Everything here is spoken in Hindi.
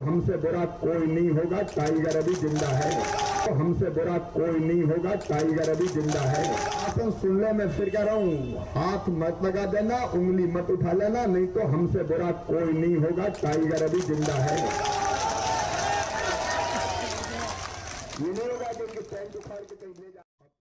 हमसे बुरा कोई नहीं होगा टाइगर अभी ज़िंदा है। तो हमसे बुरा कोई नहीं होगा टाइगर अभी ज़िंदा है। आसन सुन लो मैं फिर कह रहा हूँ, हाथ मत लगा देना, उंगली मत उठा लेना, नहीं तो हमसे बुरा कोई नहीं होगा टाइगर अभी ज़िंदा है। ये नहीं होगा कि के कहीं ले जा